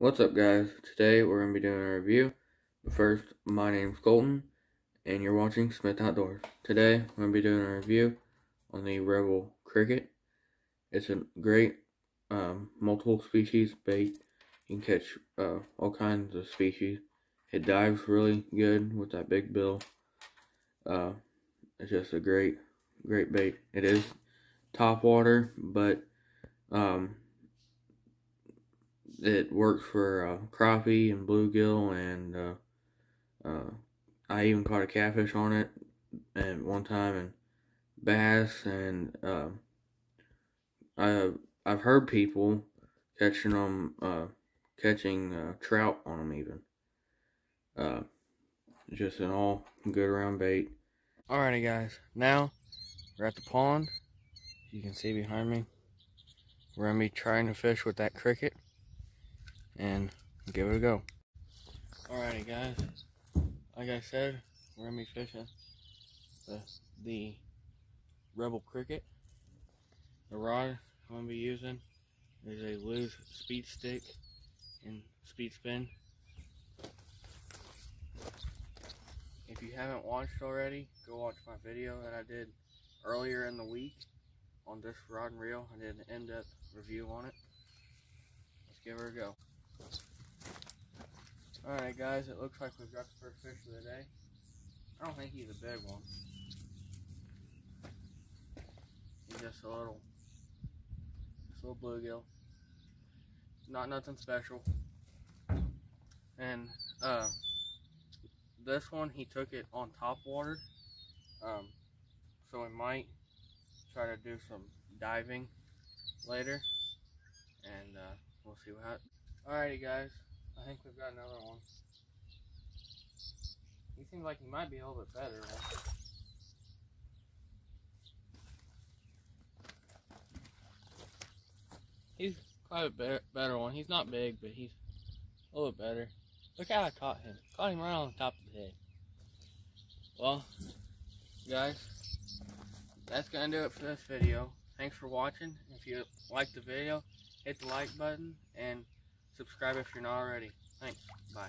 What's up guys? Today we're going to be doing a review. First, my name's Colton and you're watching Smith Outdoors. Today we're going to be doing a review on the Rebel Cricket. It's a great um, multiple species bait. You can catch uh, all kinds of species. It dives really good with that big bill. Uh, it's just a great, great bait. It is top water, but um, it works for uh, crappie and bluegill, and uh, uh, I even caught a catfish on it at one time, and bass, and uh, I I've heard people catching them, uh, catching uh, trout on them even. Just an all good around bait. Alrighty, guys. Now we're at the pond. You can see behind me. We're gonna be trying to fish with that cricket and give it a go. Alrighty guys, like I said, we're gonna be fishing the, the Rebel Cricket. The rod I'm gonna be using is a Lew's Speed Stick and Speed Spin. If you haven't watched already, go watch my video that I did earlier in the week on this rod and reel. I did an in-depth review on it. Let's give her a go. Alright guys, it looks like we've got the first fish of the day. I don't think he's a big one. He's just a little, just a little bluegill. Not nothing special. And uh, this one, he took it on top water. Um, so we might try to do some diving later. And uh, we'll see what happens. Alrighty guys, I think we've got another one. He seems like he might be a little bit better. Right? He's quite a bit better one. He's not big, but he's a little bit better. Look how I caught him. Caught him right on the top of the head. Well, guys, that's going to do it for this video. Thanks for watching. If you liked the video, hit the like button and subscribe if you're not already. Thanks. Bye.